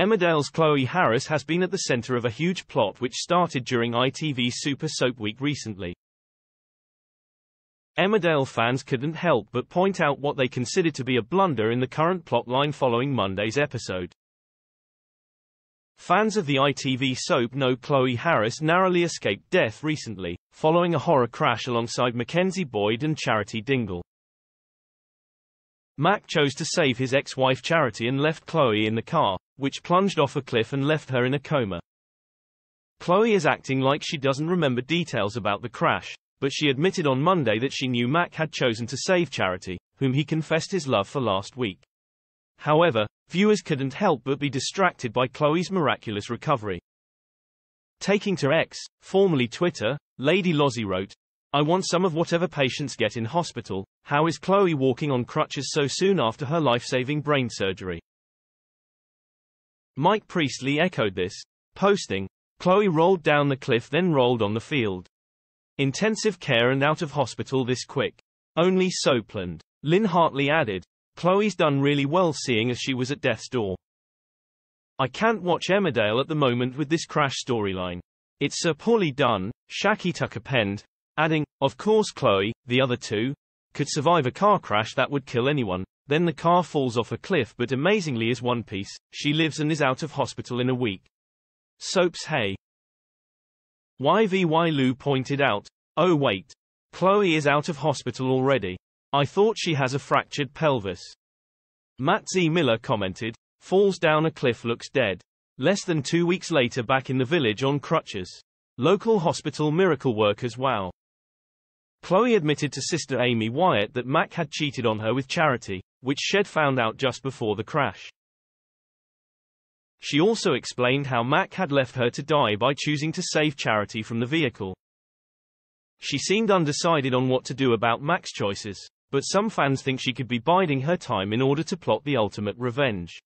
Emmerdale's Chloe Harris has been at the center of a huge plot which started during ITV's Super Soap Week recently. Emmerdale fans couldn't help but point out what they considered to be a blunder in the current plotline following Monday's episode. Fans of the ITV soap know Chloe Harris narrowly escaped death recently, following a horror crash alongside Mackenzie Boyd and Charity Dingle. Mac chose to save his ex-wife Charity and left Chloe in the car, which plunged off a cliff and left her in a coma. Chloe is acting like she doesn't remember details about the crash, but she admitted on Monday that she knew Mac had chosen to save Charity, whom he confessed his love for last week. However, viewers couldn't help but be distracted by Chloe's miraculous recovery. Taking to X, formerly Twitter, Lady Lozzie wrote, I want some of whatever patients get in hospital. How is Chloe walking on crutches so soon after her life-saving brain surgery? Mike Priestley echoed this, posting, Chloe rolled down the cliff then rolled on the field. Intensive care and out of hospital this quick. Only Soapland. Lynn Hartley added, Chloe's done really well seeing as she was at death's door. I can't watch Emmerdale at the moment with this crash storyline. It's so poorly done, Shaki Tucker penned, adding, of course Chloe, the other two, could survive a car crash that would kill anyone, then the car falls off a cliff but amazingly is one piece, she lives and is out of hospital in a week. Soaps Hey. YVY Lou pointed out, oh wait. Chloe is out of hospital already. I thought she has a fractured pelvis. Matt Z. Miller commented, falls down a cliff looks dead. Less than two weeks later back in the village on crutches. Local hospital miracle workers wow. Chloe admitted to sister Amy Wyatt that Mac had cheated on her with Charity, which Shed found out just before the crash. She also explained how Mac had left her to die by choosing to save Charity from the vehicle. She seemed undecided on what to do about Mac's choices, but some fans think she could be biding her time in order to plot the ultimate revenge.